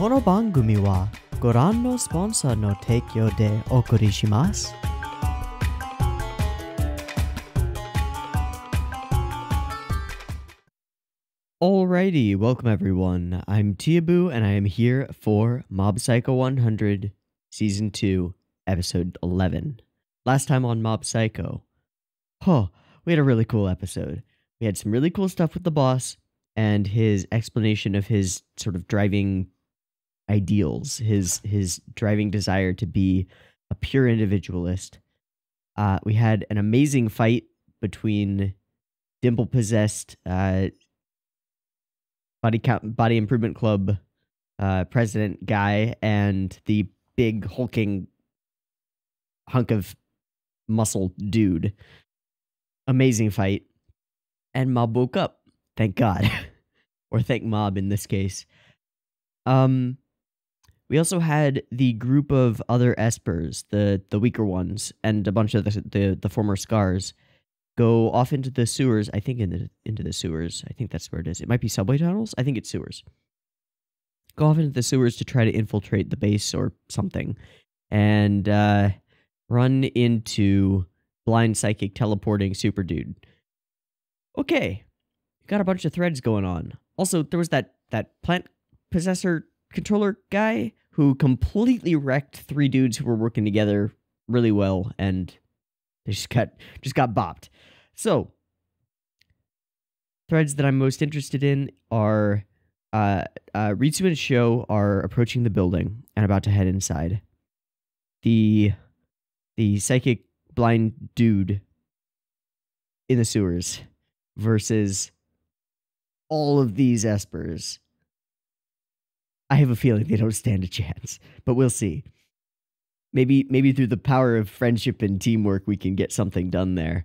この番組はご覧のスポンサーの提供でお送りします。Alrighty, welcome everyone. I'm Teeaboo and I am here for Mob Psycho 100 Season 2, Episode 11. Last time on Mob Psycho. huh? we had a really cool episode. We had some really cool stuff with the boss and his explanation of his sort of driving ideals, his his driving desire to be a pure individualist. Uh, we had an amazing fight between dimple possessed uh, body count, body improvement club uh, president guy and the big hulking hunk of muscle dude. Amazing fight. And Mob woke up. Thank God. or thank Mob in this case. Um we also had the group of other espers, the the weaker ones, and a bunch of the the, the former scars go off into the sewers. I think in the into the sewers. I think that's where it is. It might be subway tunnels. I think it's sewers. Go off into the sewers to try to infiltrate the base or something, and uh, run into blind psychic teleporting super dude. Okay, got a bunch of threads going on. Also, there was that that plant possessor controller guy who completely wrecked three dudes who were working together really well, and they just got just got bopped. So, threads that I'm most interested in are uh, uh, Ritsu and Sho are approaching the building and about to head inside. The the psychic blind dude in the sewers versus all of these espers. I have a feeling they don't stand a chance, but we'll see. Maybe maybe through the power of friendship and teamwork we can get something done there.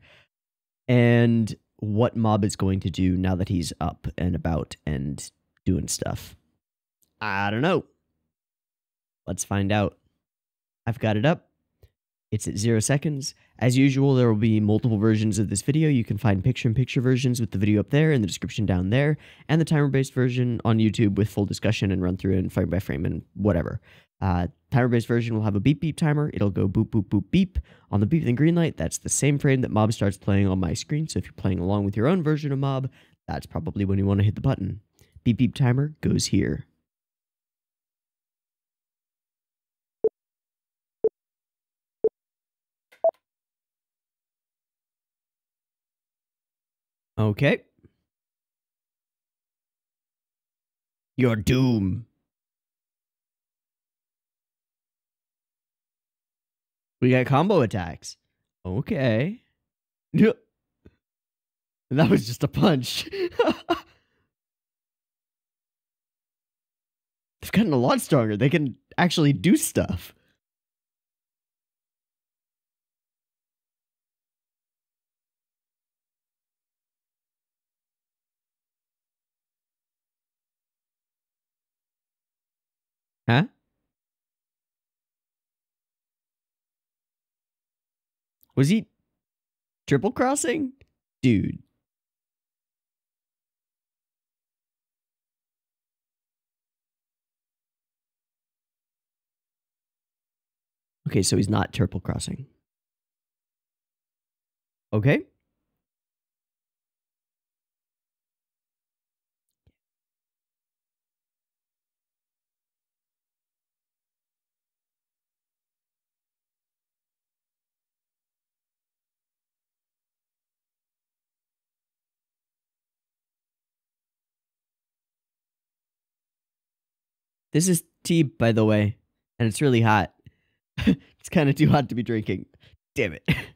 And what Mob is going to do now that he's up and about and doing stuff. I don't know. Let's find out. I've got it up. It's at zero seconds. As usual, there will be multiple versions of this video. You can find picture-in-picture versions with the video up there in the description down there, and the timer-based version on YouTube with full discussion and run-through and frame by frame and whatever. Uh, timer-based version will have a beep beep timer. It'll go boop boop boop beep on the beep and green light. That's the same frame that Mob starts playing on my screen. So if you're playing along with your own version of Mob, that's probably when you want to hit the button. Beep beep timer goes here. Okay. Your doom. We got combo attacks. Okay. That was just a punch. They've gotten a lot stronger. They can actually do stuff. Huh? Was he triple crossing? Dude. Okay, so he's not triple crossing. Okay. This is tea, by the way, and it's really hot. it's kind of too hot to be drinking. Damn it.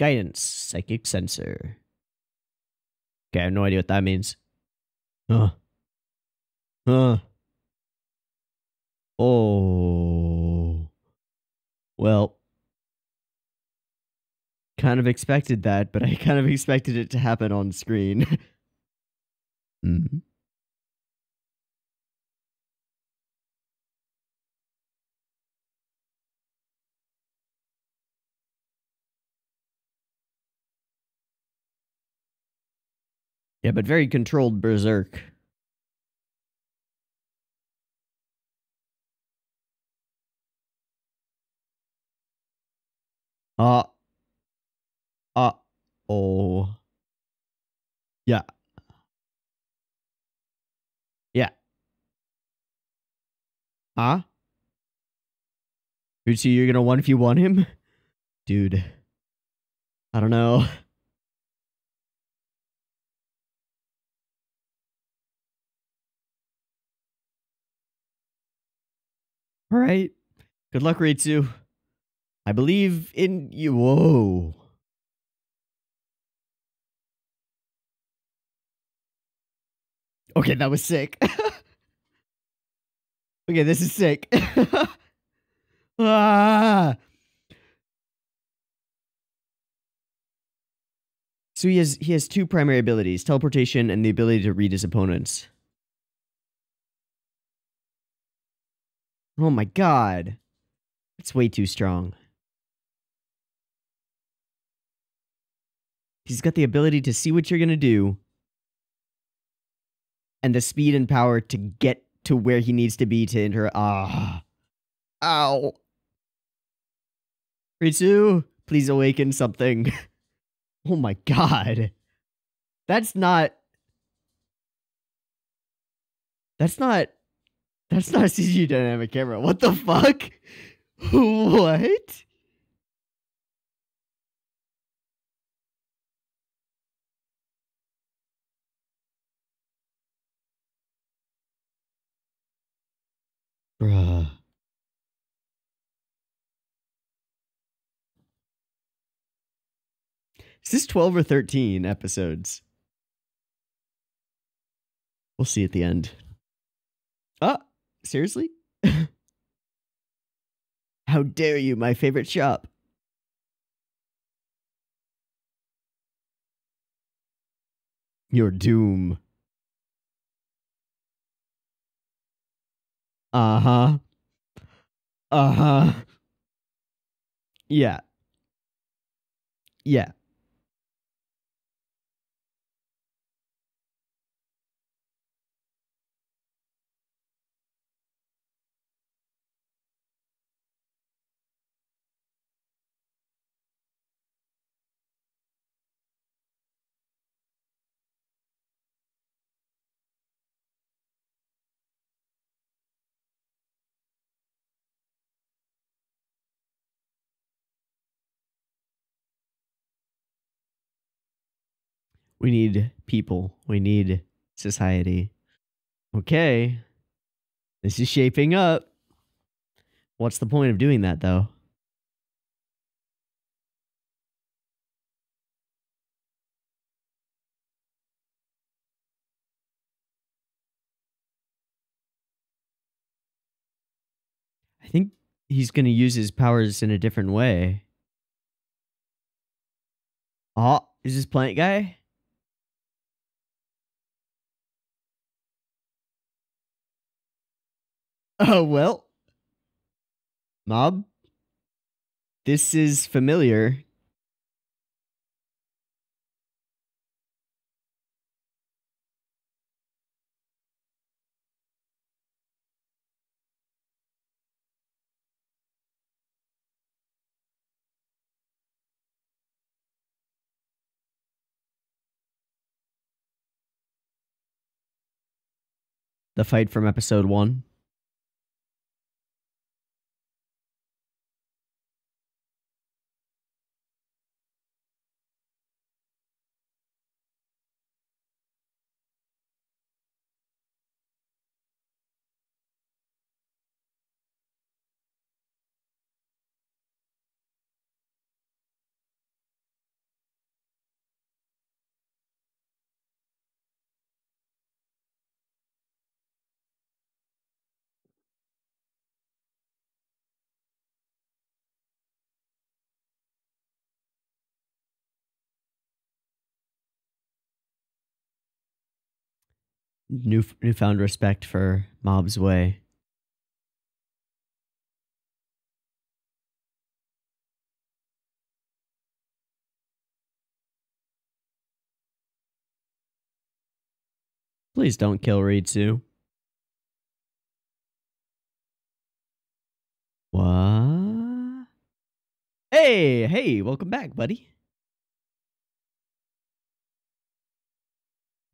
Guidance, psychic sensor. Okay, I have no idea what that means. Huh. Huh. Oh. Well, kind of expected that, but I kind of expected it to happen on screen. hmm Yeah, but very controlled berserk. Uh. Uh. Oh. Yeah. Yeah. Huh? Uchi, you're gonna one if you want him? Dude. I don't know. All right. Good luck, Ritsu. I believe in you. Whoa. Okay, that was sick. okay, this is sick. ah. So he has he has two primary abilities: teleportation and the ability to read his opponents. Oh my god. It's way too strong. He's got the ability to see what you're going to do and the speed and power to get to where he needs to be to enter. Ah. Ow. Ritsu, please awaken something. oh my god. That's not. That's not. That's not a CG dynamic camera. What the fuck? what? Bruh. Is this 12 or 13 episodes? We'll see at the end. Ah, seriously? How dare you, my favorite shop? Your doom. Uh huh. Uh huh. Yeah. Yeah. We need people. We need society. Okay. This is shaping up. What's the point of doing that, though? I think he's going to use his powers in a different way. Oh, is this plant guy? Oh, well. Mob? This is familiar. The fight from episode one. New newfound respect for Mob's way. Please don't kill Ritsu. What? Hey, hey, welcome back, buddy.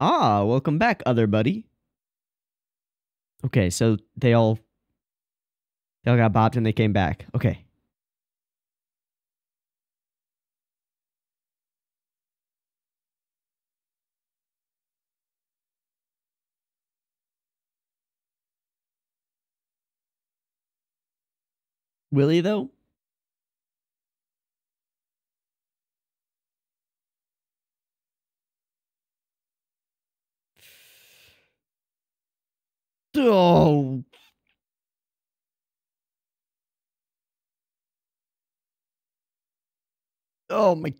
Ah, welcome back, other buddy. Okay, so they all they all got bopped and they came back. Okay. Will he though? Oh. Oh my.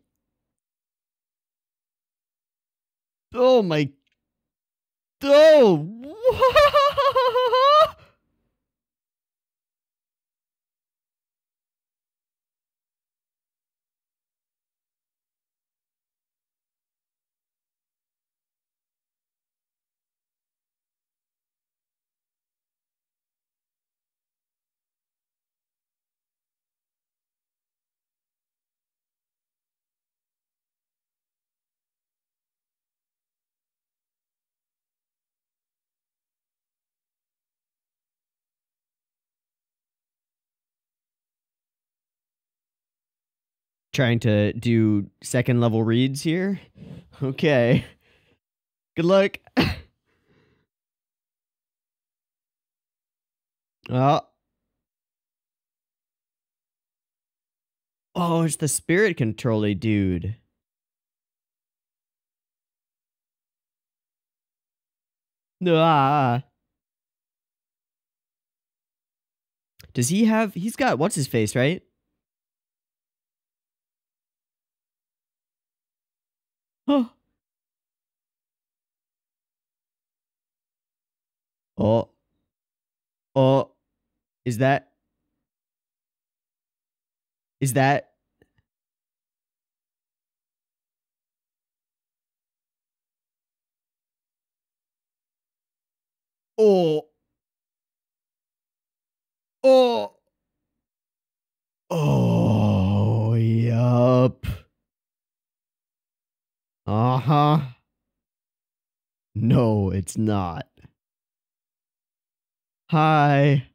Oh my. Oh. Trying to do second level reads here. Okay. Good luck. oh. Oh, it's the spirit controller dude. Ah. Does he have he's got what's his face, right? Oh. Oh. Oh. Is that Is that Oh. Oh. Oh, yup. Uh-huh. No, it's not. Hi.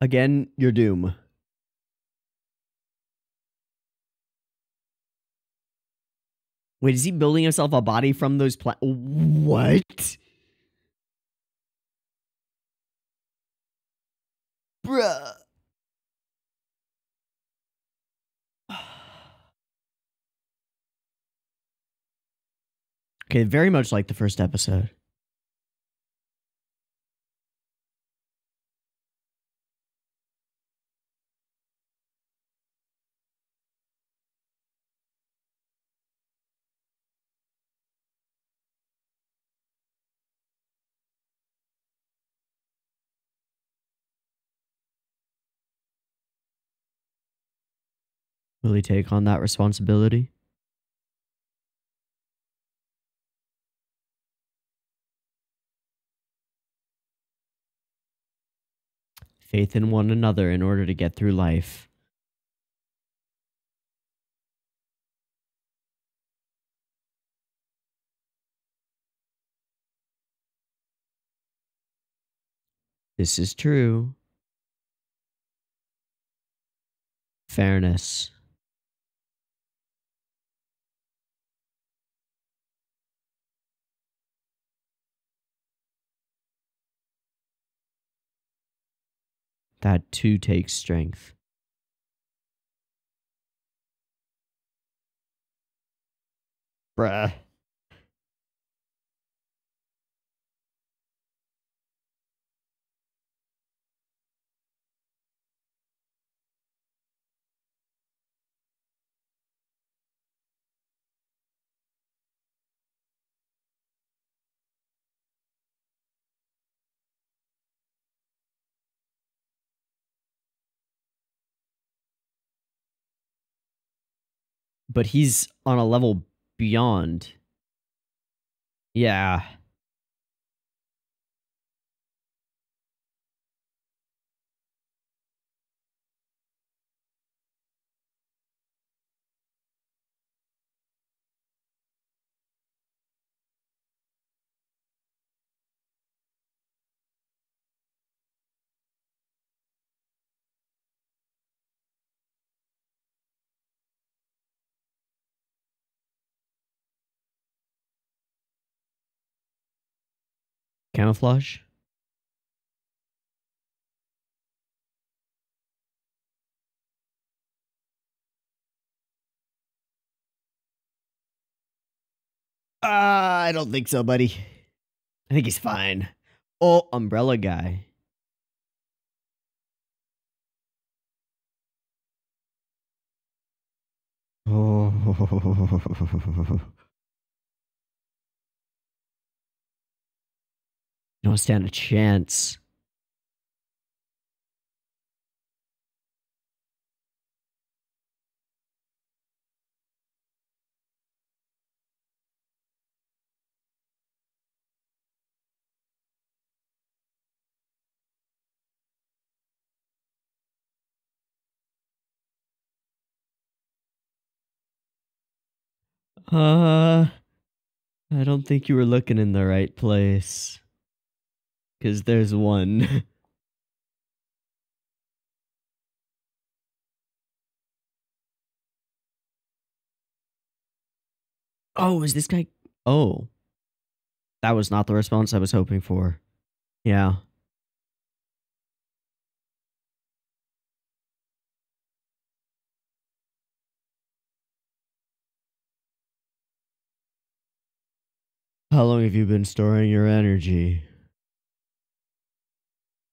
Again, your doom. Wait, is he building himself a body from those pla- What? Bruh. okay, very much like the first episode. Will he take on that responsibility? Faith in one another in order to get through life. This is true. Fairness. That too takes strength. Bruh. But he's on a level beyond. Yeah. Camouflage? Uh, I don't think so, buddy. I think he's fine. Oh, umbrella guy. Oh. You don't stand a chance. Uh, I don't think you were looking in the right place. Because there's one. oh, is this guy. Oh. That was not the response I was hoping for. Yeah. How long have you been storing your energy?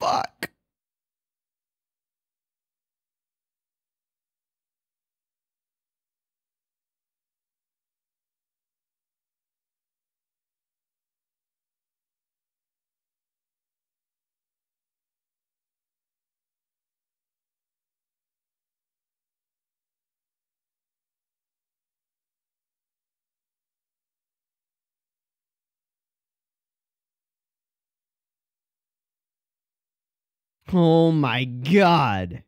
Fuck. Oh my god.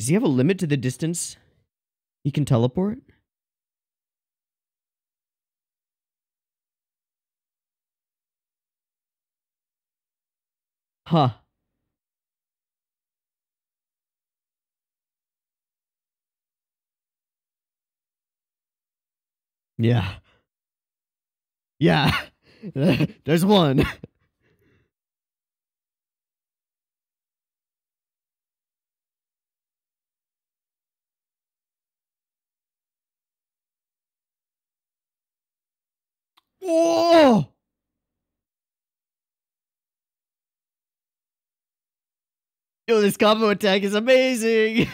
Does he have a limit to the distance he can teleport? Huh. Yeah. Yeah. There's one. Oh! Yo, this combo attack is amazing!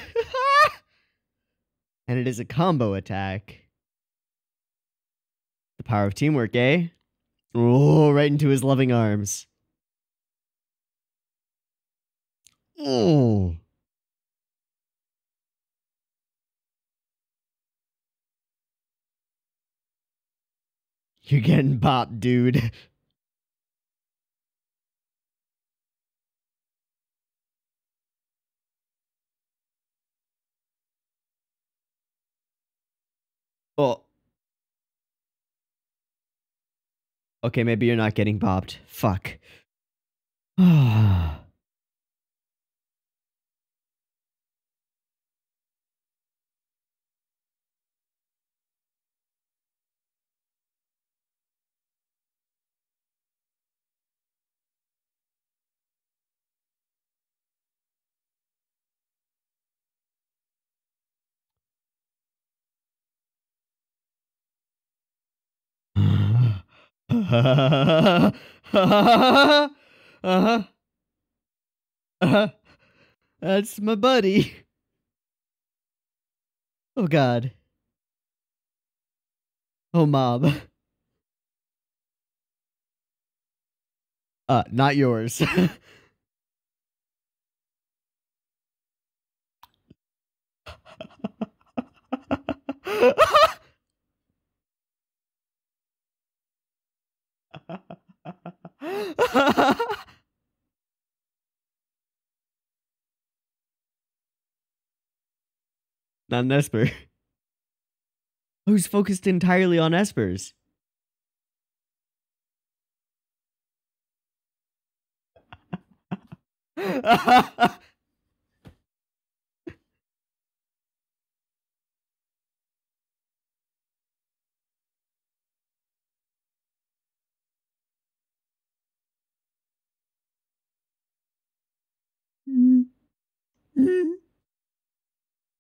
and it is a combo attack. The power of teamwork, eh? Oh, right into his loving arms. Oh. You're getting bopped, dude. Oh. Okay, maybe you're not getting bopped. Fuck. uh-huh. Uh-huh. That's my buddy. Oh god. Oh mob. Uh, not yours. Not an Esper. Who's focused entirely on Espers?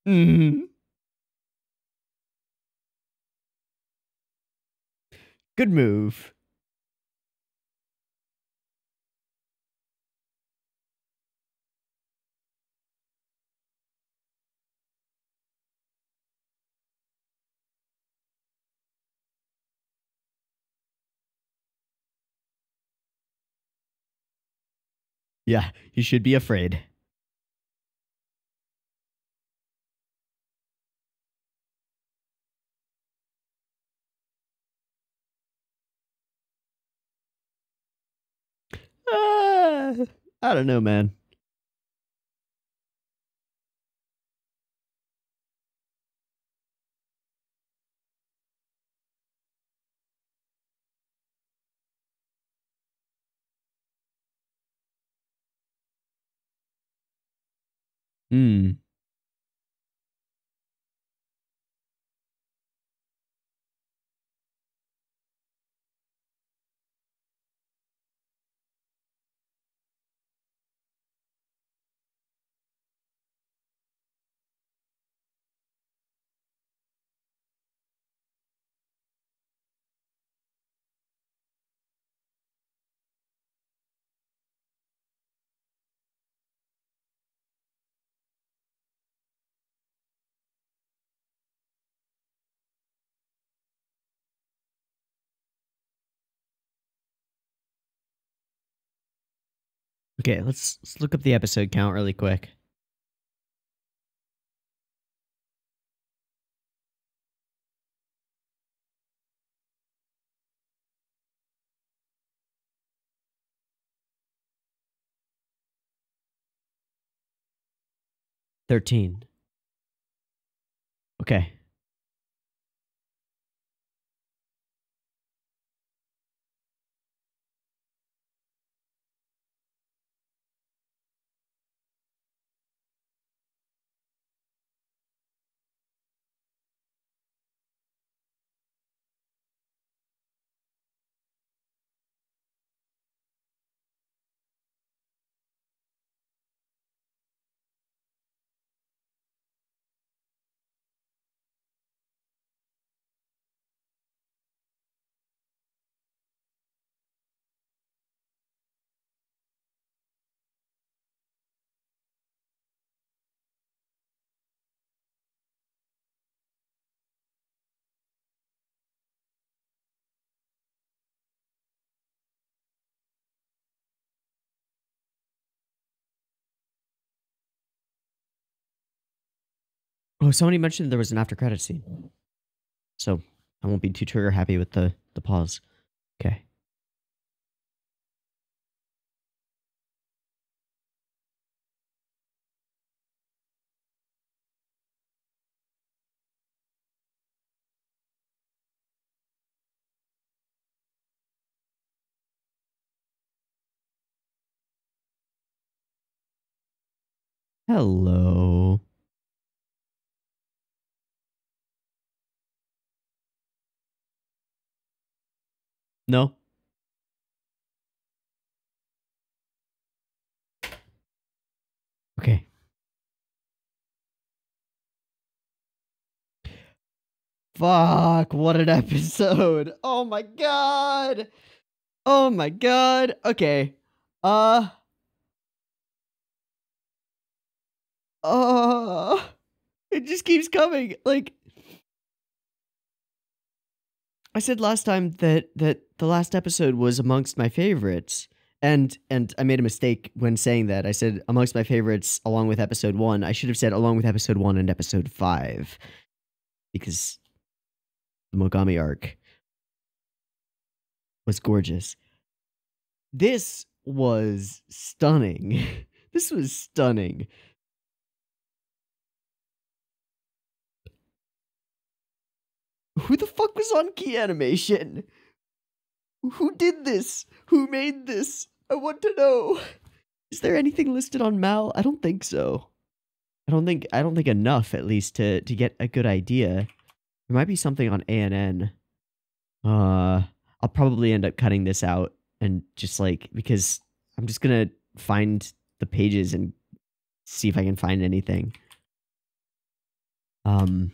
Mm. Good move. Yeah, you should be afraid. I don't know, man. Hmm. Okay, let's, let's look up the episode count really quick. Thirteen. Okay. Oh, somebody mentioned there was an after credit scene. So I won't be too trigger happy with the, the pause. Okay. Hello. No. Okay. Fuck, what an episode. Oh my god. Oh my god. Okay. Uh Uh it just keeps coming. Like I said last time that that the last episode was amongst my favorites. And and I made a mistake when saying that. I said amongst my favorites along with episode 1. I should have said along with episode 1 and episode 5 because the Mogami arc was gorgeous. This was stunning. this was stunning. Who the fuck was on key animation? Who did this? Who made this? I want to know. Is there anything listed on Mal? I don't think so. I don't think I don't think enough at least to to get a good idea. There might be something on ANN. Uh I'll probably end up cutting this out and just like because I'm just going to find the pages and see if I can find anything. Um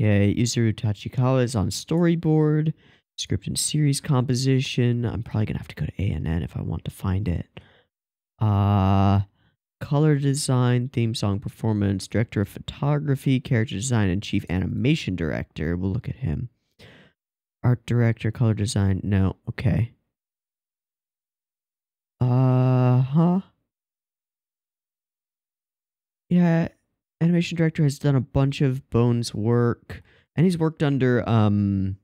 Okay, Yuzuru Tachikawa is on storyboard, script and series composition. I'm probably gonna have to go to ANN if I want to find it. Uh color design, theme song performance, director of photography, character design, and chief animation director. We'll look at him. Art director, color design. No, okay. Uh huh. Yeah, animation director has done a bunch of Bones work, and he's worked under um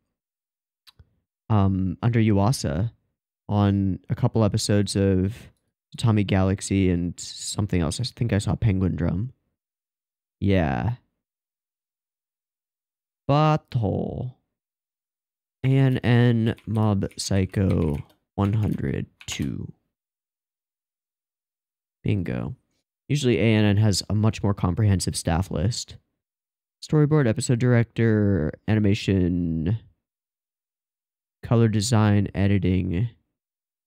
um under Yuasa on a couple episodes of Tatami Galaxy and something else. I think I saw Penguin Drum. Yeah. Battle. ANN Mob Psycho 102. Bingo. Usually ANN has a much more comprehensive staff list. Storyboard, episode director, animation, color design, editing,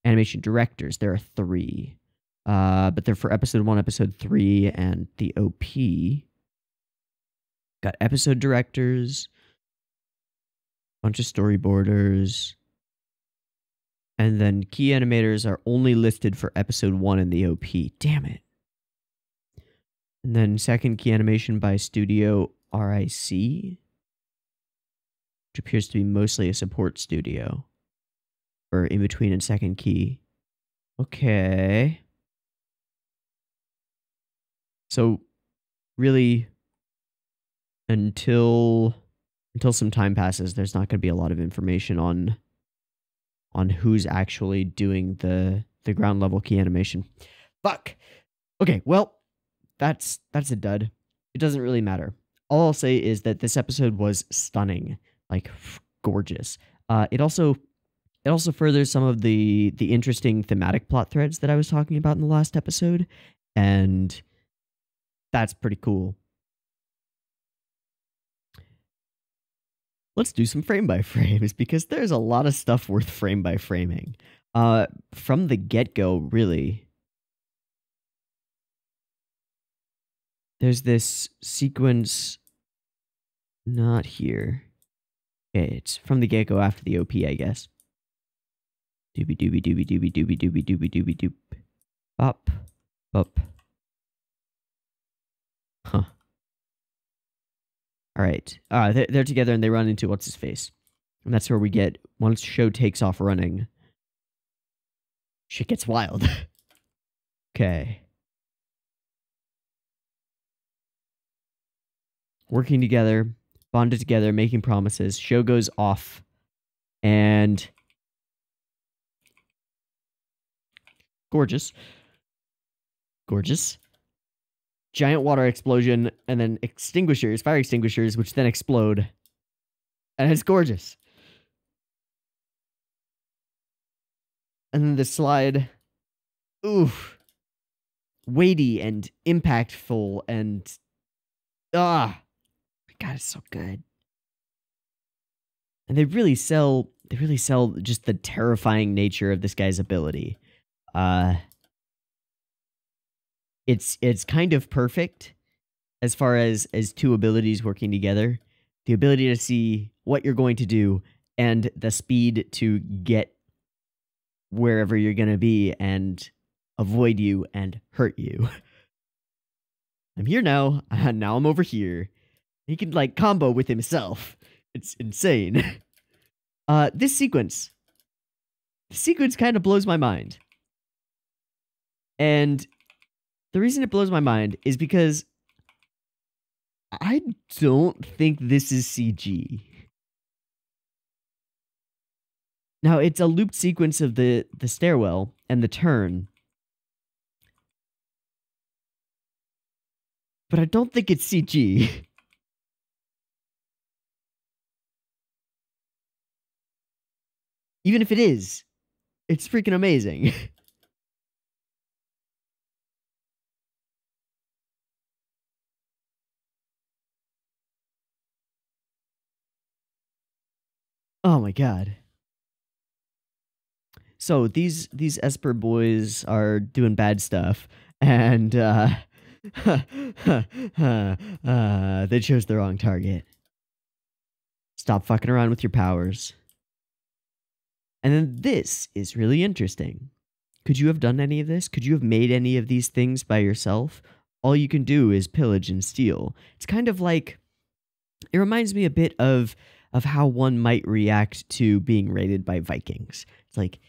animation directors. There are three. Uh, but they're for episode one, episode three, and the OP. Got episode directors, bunch of storyboarders, and then key animators are only listed for episode one in the OP. Damn it. And then second key animation by Studio RIC, which appears to be mostly a support studio. Or in between and second key. Okay. So really until until some time passes, there's not going to be a lot of information on on who's actually doing the the ground level key animation. Fuck. Okay, well, that's that's a dud. It doesn't really matter. All I'll say is that this episode was stunning, like gorgeous. Uh, it also it also furthers some of the the interesting thematic plot threads that I was talking about in the last episode, and that's pretty cool. Let's do some frame by frames because there's a lot of stuff worth frame by framing. Uh, from the get go, really. There's this sequence not here. Okay, it's from the get go after the OP, I guess. Doobie doobie doobie doobie doobie doobie doobie doobie doop. Up. Up. Huh. All right. Uh, they're, they're together and they run into what's his face. And that's where we get, once Sho takes off running, shit gets wild. okay. Working together, bonded together, making promises. Sho goes off, and gorgeous, gorgeous. Giant water explosion, and then extinguishers, fire extinguishers, which then explode, and it's gorgeous. And then the slide, oof, weighty and impactful, and ah, God, it's so good. And they really sell they really sell just the terrifying nature of this guy's ability. Uh it's it's kind of perfect as far as as two abilities working together. The ability to see what you're going to do and the speed to get wherever you're going to be and avoid you and hurt you. I'm here now. now I'm over here. He can like combo with himself. It's insane. Uh, this sequence, the sequence kind of blows my mind. And the reason it blows my mind is because I don't think this is CG. Now it's a looped sequence of the the stairwell and the turn. But I don't think it's CG. Even if it is, it's freaking amazing. oh my god. So these these Esper boys are doing bad stuff, and uh, uh, they chose the wrong target. Stop fucking around with your powers. And then this is really interesting. Could you have done any of this? Could you have made any of these things by yourself? All you can do is pillage and steal. It's kind of like it reminds me a bit of of how one might react to being raided by Vikings. It's like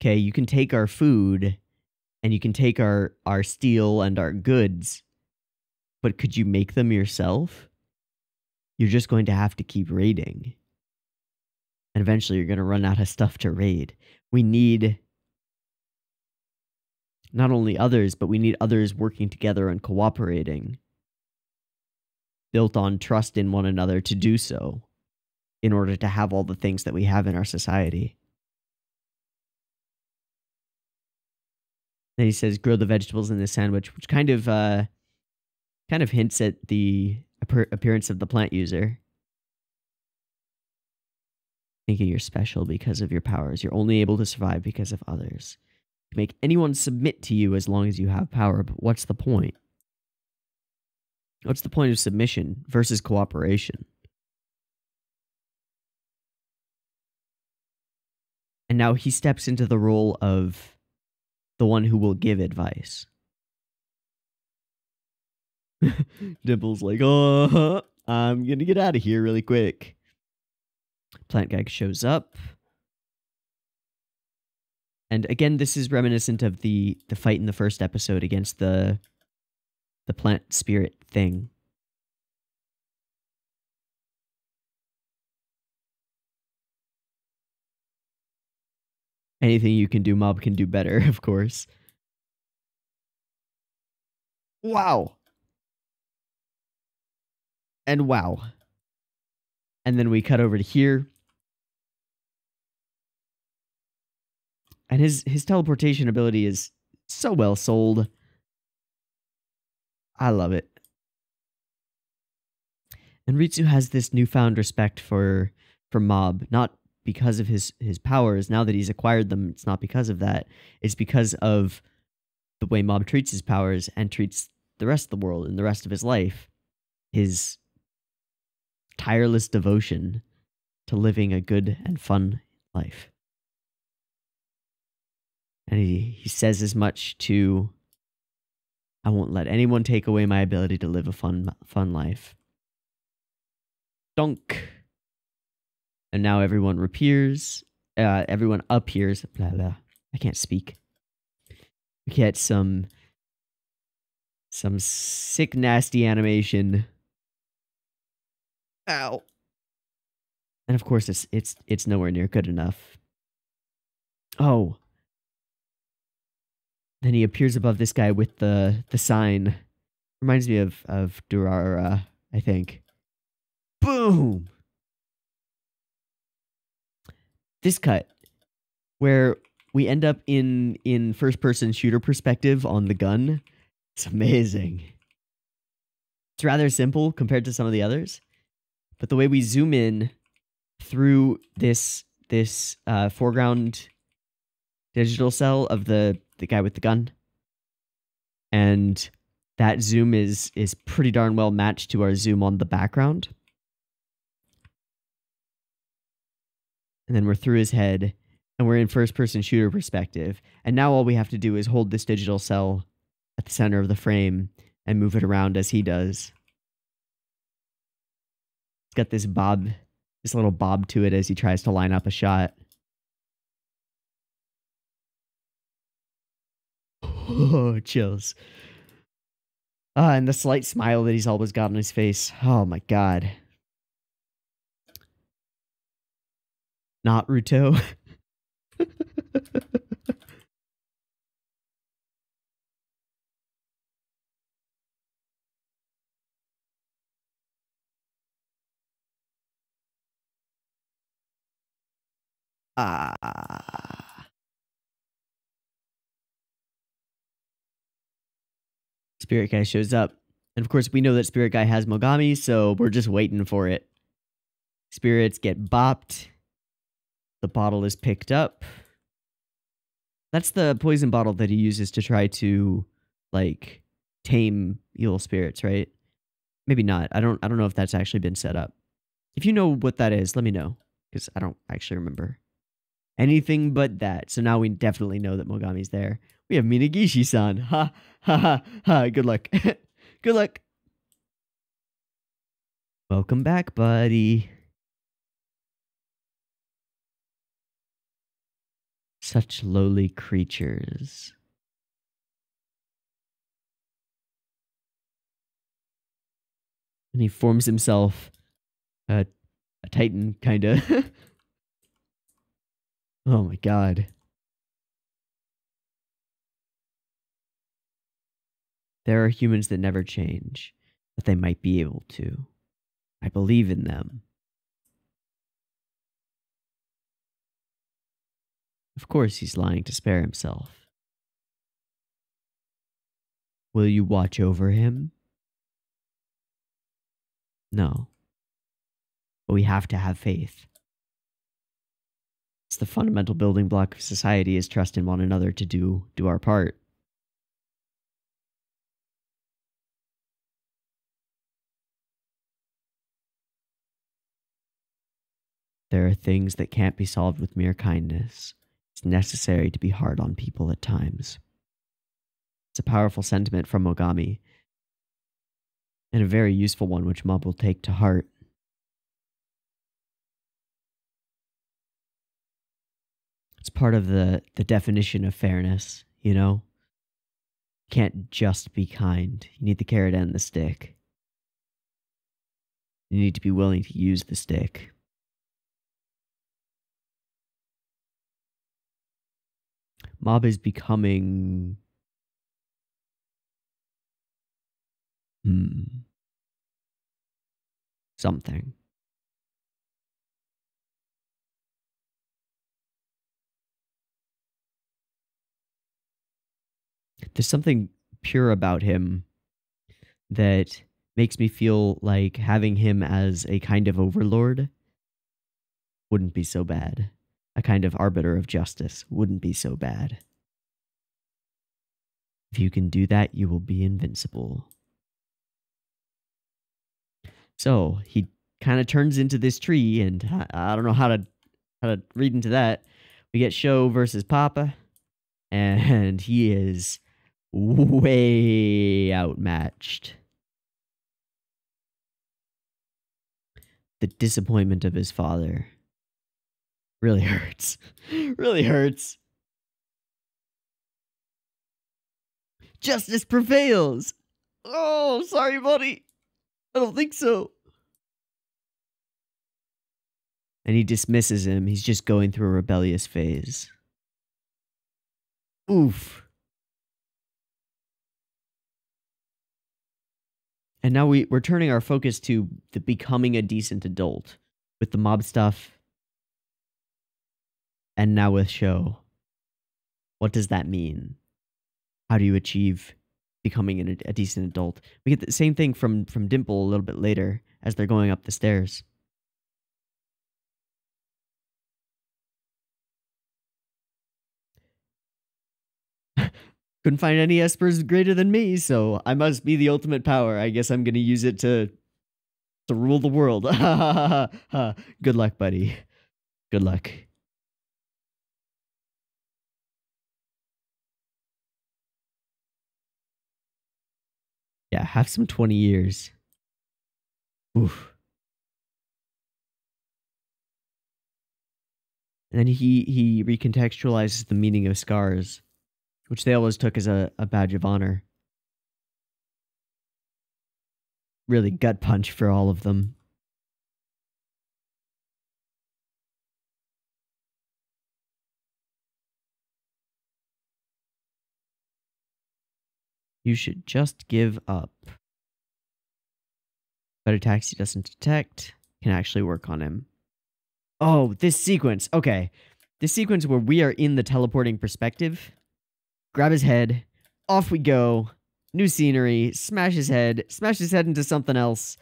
okay, you can take our food and you can take our our steel and our goods, but could you make them yourself? You're just going to have to keep raiding and eventually you're going to run out of stuff to raid. We need not only others, but we need others working together and cooperating, built on trust in one another to do so in order to have all the things that we have in our society. Then he says, grow the vegetables in the sandwich, which kind of, uh, kind of hints at the appearance of the plant user thinking you're special because of your powers. You're only able to survive because of others. You make anyone submit to you as long as you have power, but what's the point? What's the point of submission versus cooperation? And now he steps into the role of the one who will give advice. Dimple's like, oh, I'm gonna get out of here really quick. Plant Gag shows up. And again, this is reminiscent of the the fight in the first episode against the the plant spirit thing. Anything you can do, Mob can do better, of course. Wow. And wow. And then we cut over to here. And his his teleportation ability is so well sold. I love it. And Ritsu has this newfound respect for for Mob, not because of his his powers. Now that he's acquired them, it's not because of that. It's because of the way Mob treats his powers and treats the rest of the world and the rest of his life. His tireless devotion to living a good and fun life. And he, he says as much to I won't let anyone take away my ability to live a fun fun life. Dunk. And now everyone appears. Uh, everyone appears. Blah blah. I can't speak. We get some some sick nasty animation Ow. And of course, it's it's it's nowhere near good enough. Oh. Then he appears above this guy with the the sign. Reminds me of of Durarara, I think. Boom. This cut, where we end up in in first person shooter perspective on the gun. It's amazing. It's rather simple compared to some of the others, but the way we zoom in through this this uh, foreground digital cell of the the guy with the gun, and that zoom is is pretty darn well matched to our zoom on the background. And then we're through his head and we're in first person shooter perspective. And now all we have to do is hold this digital cell at the center of the frame and move it around as he does. It's got this bob, this little bob to it as he tries to line up a shot. Oh, chills. Ah, and the slight smile that he's always got on his face. Oh my god. Not Ruto. ah. Spirit Guy shows up. And of course, we know that Spirit Guy has Mogami, so we're just waiting for it. Spirits get bopped. The bottle is picked up. That's the poison bottle that he uses to try to like tame evil spirits, right? Maybe not. I don't I don't know if that's actually been set up. If you know what that is, let me know cuz I don't actually remember. Anything but that. So now we definitely know that Mogami's there. We have Minegishi-san. Ha ha ha ha. Good luck. Good luck. Welcome back, buddy. Such lowly creatures. And he forms himself a, a titan, kind of. oh my god. There are humans that never change, but they might be able to. I believe in them. Of course, he's lying to spare himself. Will you watch over him? No. But we have to have faith. It's the fundamental building block of society is trust in one another to do do our part. There are things that can't be solved with mere kindness. It's necessary to be hard on people at times. It's a powerful sentiment from Mogami, and a very useful one which Mob will take to heart. Part of the, the definition of fairness, you know? Can't just be kind. You need the carrot and the stick. You need to be willing to use the stick. Mob is becoming. Hmm. Something. There's something pure about him that makes me feel like having him as a kind of overlord wouldn't be so bad a kind of arbiter of justice wouldn't be so bad. If you can do that, you will be invincible. So he kind of turns into this tree, and I, I don't know how to how to read into that. We get Sho versus Papa, and he is way outmatched. The disappointment of his father Really hurts. really hurts. Justice prevails. Oh, sorry, buddy. I don't think so. And he dismisses him. He's just going through a rebellious phase. Oof. And now we, we're turning our focus to the becoming a decent adult with the mob stuff and now with Sho. What does that mean? How do you achieve becoming an, a decent adult? We get the same thing from from Dimple a little bit later as they're going up the stairs. Couldn't find any espers greater than me, so I must be the ultimate power. I guess I'm gonna use it to to rule the world. Good luck, buddy. Good luck. Yeah, have some 20 years. Oof. And then he he recontextualizes the meaning of scars, which they always took as a, a badge of honor. Really gut punch for all of them. You should just give up. But a taxi doesn't detect. Can actually work on him. Oh, this sequence. Okay. This sequence where we are in the teleporting perspective. Grab his head. Off we go. New scenery. Smash his head. Smash his head into something else.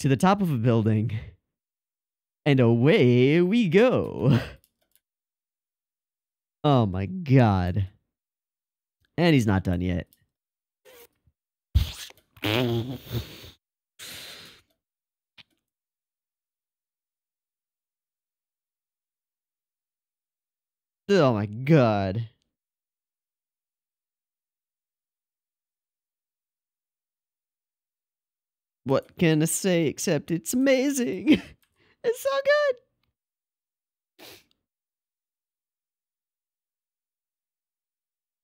To the top of a building. And away we go. Oh my god. And he's not done yet. Oh my god. What can I say except it's amazing? it's so good.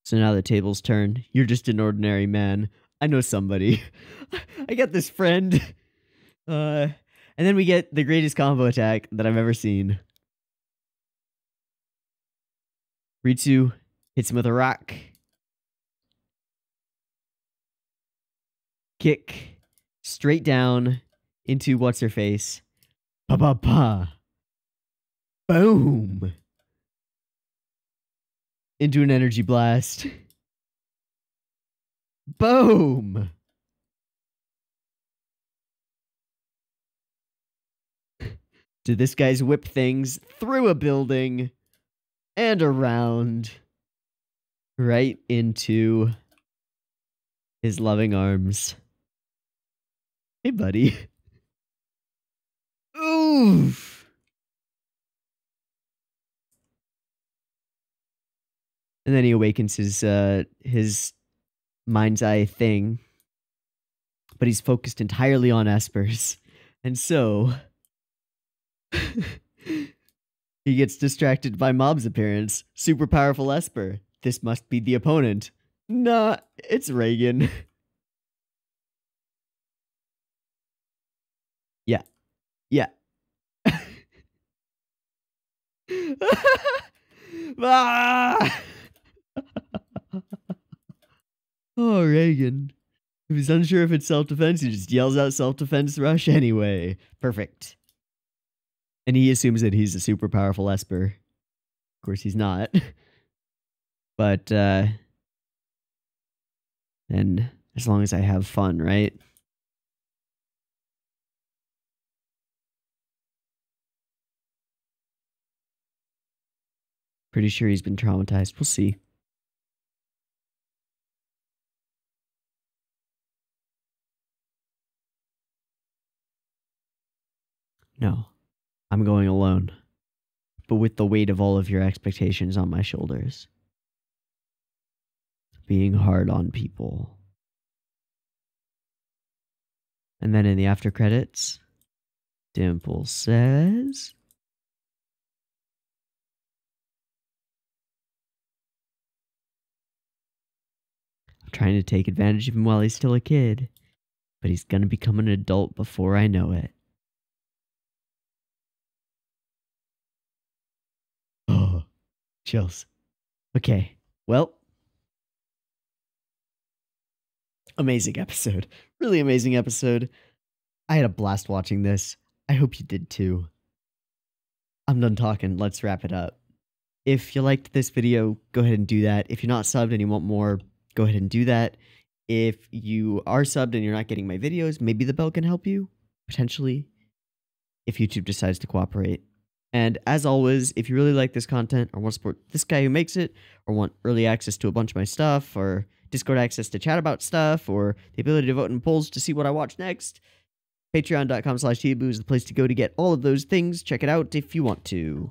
So now the tables turn. You're just an ordinary man. I know somebody. I got this friend. Uh, and then we get the greatest combo attack that I've ever seen. Ritsu hits him with a rock. Kick straight down into what's her face. Pa pa pa. Boom into an energy blast. Boom! Did this guy's whip things through a building and around right into his loving arms. Hey, buddy. Oof. and then he awakens his uh his mind's eye thing. But he's focused entirely on espers. And so he gets distracted by mob's appearance. Super powerful esper. This must be the opponent. Nah it's Reigen yeah yeah ah! oh, Reigen. If he's unsure if it's self defense, he just yells out self defense rush anyway. Perfect. And he assumes that he's a super powerful Esper. Of course, he's not. but, uh, and as long as I have fun, right? Pretty sure he's been traumatized. We'll see. No, I'm going alone, but with the weight of all of your expectations on my shoulders. Being hard on people. And then in the after credits, Dimple says. trying to take advantage of him while he's still a kid, but he's gonna become an adult before I know it. Oh, chills. Okay, well, amazing episode. Really amazing episode. I had a blast watching this. I hope you did too. I'm done talking. Let's wrap it up. If you liked this video, go ahead and do that. If you're not subbed and you want more, go ahead and do that. If you are subbed and you're not getting my videos, maybe the bell can help you, potentially, if YouTube decides to cooperate. And as always, if you really like this content or want to support this guy who makes it, or want early access to a bunch of my stuff, or Discord access to chat about stuff, or the ability to vote in polls to see what I watch next, patreon.com slash is the place to go to get all of those things. Check it out if you want to.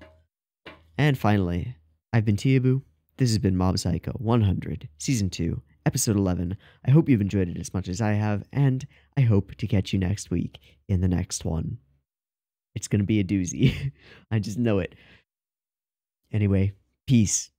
And finally, I've been Teeaboo. This has been Mob Psycho 100, Season 2, Episode 11. I hope you've enjoyed it as much as I have, and I hope to catch you next week in the next one. It's going to be a doozy. I just know it. Anyway, peace.